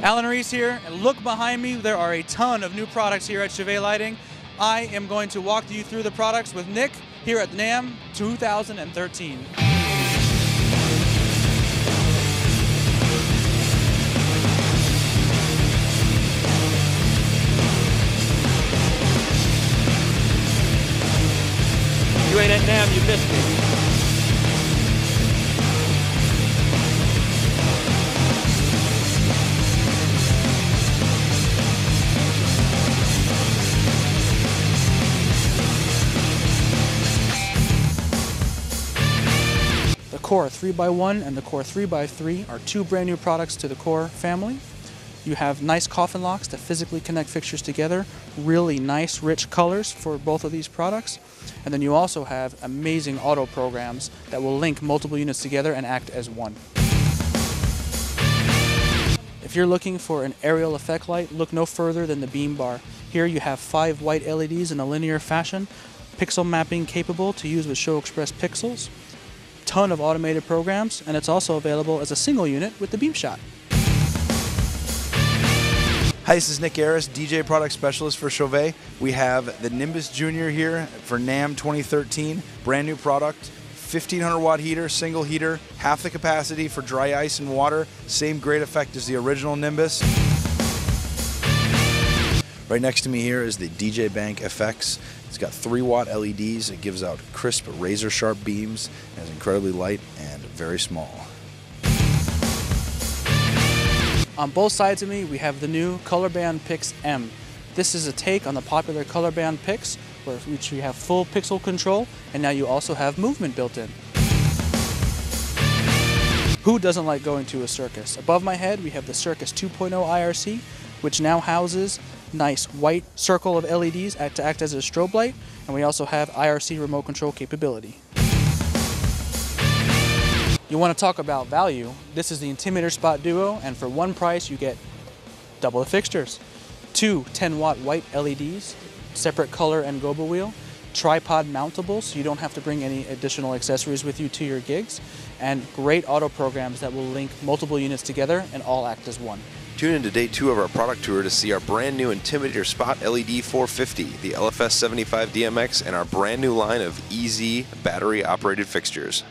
Alan Reese here, and look behind me, there are a ton of new products here at Chauvet Lighting. I am going to walk you through the products with Nick here at NAMM 2013. You ain't at NAMM, you missed me. Core 3x1 and the Core 3x3 are two brand new products to the Core family. You have nice coffin locks to physically connect fixtures together, really nice rich colors for both of these products. And then you also have amazing auto programs that will link multiple units together and act as one. If you're looking for an aerial effect light, look no further than the BEAMbar. Here you have five white LEDs in a linear fashion, pixel mapping capable to use with ShowXpress pixels, ton of automated programs, and it's also available as a single unit with the BEAMshot. Hi, this is Nick Harris, DJ Product Specialist for Chauvet. We have the Nimbus Junior here for NAMM 2013, brand new product. 1500 watt heater, single heater, half the capacity for dry ice and water, same great effect as the original Nimbus. Right next to me here is the DJ Bank FX. It's got 3 watt LEDs, it gives out crisp, razor sharp beams, and is incredibly light and very small. On both sides of me, we have the new Colorband Pix M. This is a take on the popular Colorband Pix, where which you have full pixel control, and now you also have movement built in. Who doesn't like going to a circus? Above my head, we have the Circus 2.0 IRC, which now houses nice white circle of LEDs act to act as a strobe light, and we also have IRC remote control capability. You want to talk about value, this is the Intimidator Spot Duo, and for one price you get double the fixtures, two 10 watt white LEDs, separate color and gobo wheel, tripod mountable so you don't have to bring any additional accessories with you to your gigs, and great auto programs that will link multiple units together and all act as one. Tune in to day two of our product tour to see our brand new Intimidator Spot LED 450, the LFS 75 DMX, and our brand new line of EZ battery operated fixtures.